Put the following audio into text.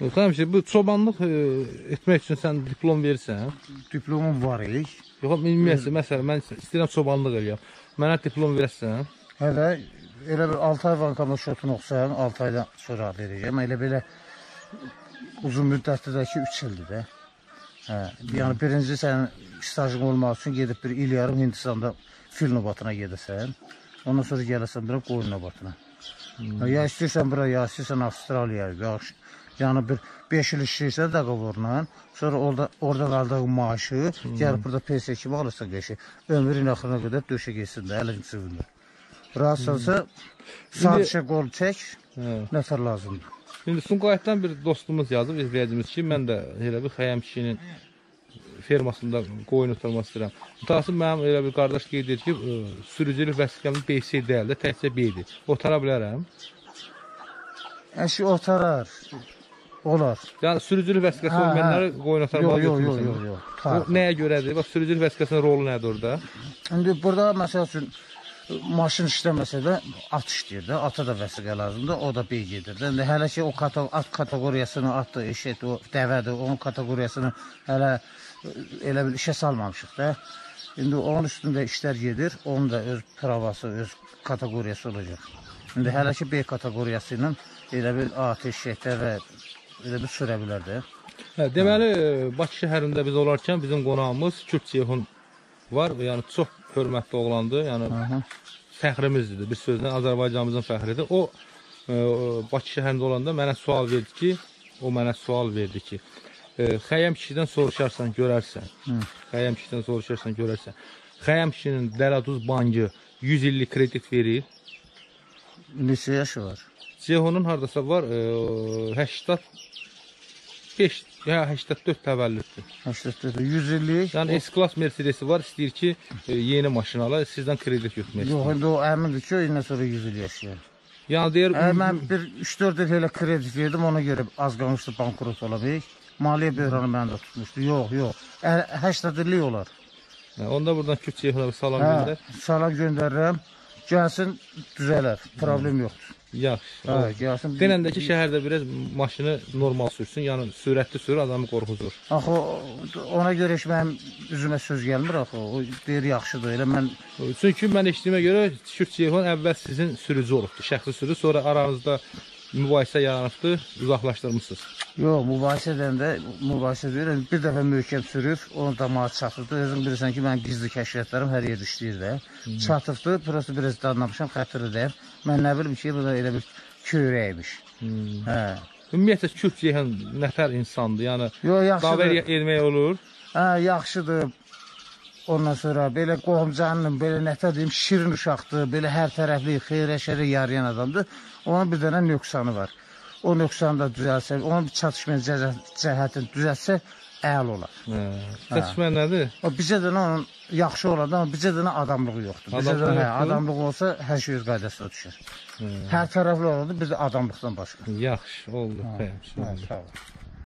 Həmişə bu çobanlıq e, etmək üçün sən diplom verirsən. Diplomum var ilk. Yox, ümumiyyətlə məsələn mən istəyirəm çobanlıq eləyəm. Mənə diplom verəsən. Hələ elə bir 6 ay bankamda şotun oxusan, 6 aydan sonra verəcəm. Elə belə uzun müddətli də ki 3 ildir də. Hə, yəni birinci sənin stajın olmaq üçün gedib bir il yarım Hindistanda fil növbatına gedəsən. Ondan sonra gələsən bura qoyun növbatına. Hmm. Ya istəyirsən bura, ya istəyirsən Avstraliyaya, ya yəni bir 5 il işləyirsən doqorla, sonra orada orada qaldığın maaşı hmm. gəlib burada pensiya kimi alırsan qəşi. Ömrün axırına qədər döşə getsin də, əlin cibində. Razısansa hmm. işə qol çək, hə. nətər lazımdır. Şimdi Sumqayıtdan bir dostumuz yazıb, izləyicimiz ki, mən də elə bir xəyəm kişinin fermasında qoyun oturmaq istəyirəm. Mütasib mənim elə bir qardaş qeyd edir ki, ə, sürücülük vəsiqəmin B-si deyil də, təkcə B-dir. Otara bilərəm. Əşi otarar. Olar. Yəni sürücülük vəsiqəsi Hə, olmayanları qoyun otarmağa Yox, yox, yox, götürmüsən. yox, yox. O nəyə görədir? Bax sürücülük vəsiqəsinin rolu nədir orada? İndi burada məsəl üçün maşın işləməsə də at işləyir də, ata da vəsiqə lazımdır, o da bey gedir də. İndi hələ ki o kata at kateqoriyasını, atdır, eşit, o dəvədir, onun kateqoriyasını hələ e, elə bil işə salmamışıq da. İndi onun üstündə işlər gedir, onun da öz pravası, öz kateqoriyası olacaq. İndi hələ ki B kateqoriyası ilə elə bil at, eşit, dəvə elə bir sürə bilər də. Hə, deməli Bakı şəhərində biz olarkən bizim qonağımız Kürt Ceyhun var. Yəni çox hörmətli oğlandı. Yəni Aha. fəxrimizdir. Bir sözlə Azərbaycanımızın fəxridir. O e, Bakı şəhərində olanda mənə sual verdi ki, o mənə sual verdi ki, e, Xəyəm kişidən soruşarsan görərsən. Hı. Xəyəm kişidən soruşarsan görərsən. Xəyəm kişinin Dəraduz bankı 100 illik kredit verir. Neçə yaşı var? Cehonun hardasa var e, 80 75, hə 84 təvəllüddür. 84, 150. Yəni S-klass Mercedes-i var, istəyir ki, e, yeni maşın ala, sizdən kredit götürmək istəyir. Yox, indi o əmindir ki, ondan sonra 150 yaşayır. Yəni deyir, ə, mən bir 3-4 il elə kredit verdim, ona görə az qalmışdı bankrot ola bilək. Maliyyə böhranı məni də tutmuşdu. Yox, yox. 80 illik olar. Hə, onda buradan Kürtçeyə salam hə, göndər. Salam göndərirəm. Gəlsin, düzələr. Problem yoxdur. Yaxşı. Hə, gəlsin. Denən də ki, şəhərdə biraz maşını normal sürsün, yəni sürətli sür, adamı qorxuzur. Axı ona görə heç mənim üzümə söz gəlmir axı. O deyir yaxşıdır. Elə mən Çünki mən eşitdiyimə görə Kürt Ceyhun əvvəl sizin sürücü olubdu, şəxsi sürücü, sonra aranızda mübahisə yaranıbdı, uzaqlaşdırmısınız. Yox, mübahisə edəndə mübahisə deyirəm. Bir dəfə möhkəm sürüb, onu damağa çatırdı. Özün bilirsən ki, mənim gizli kəşfiyyatlarım hər yerdə işləyir də. Çatıbdı, prosta biraz danlamışam, xətirləyəm. Mən nə bilim ki, bu da elə bir köyrəkmiş. Hmm. Hə. Ümumiyyətlə Kürt Ceyhun nətər insandır? Yəni Yox, daver etmək olur. Hə, yaxşıdır. Ondan sonra belə qohumcanlı, belə nətə deyim, şirin uşaqdır, belə hər tərəfli, xeyir-əşəri yarayan adamdır. Onun bir dənə nöqsanı var. O nöqsanı da düzəlsə, onun bir çatışmayan cəhət- cəhətini düzəlsə, əl olar. Hə. Çatışma nədir? O bizə də onun yaxşı olar da, amma bizə də adamlığı yoxdur. Bizə də hə, adamlıq olsa hər şey öz qaydasına düşər. Hə. Hər tərəfli olardı, bizdə adamlıqdan başqa. Yaxşı, oldu. Xeyr, Hə, sağ ol.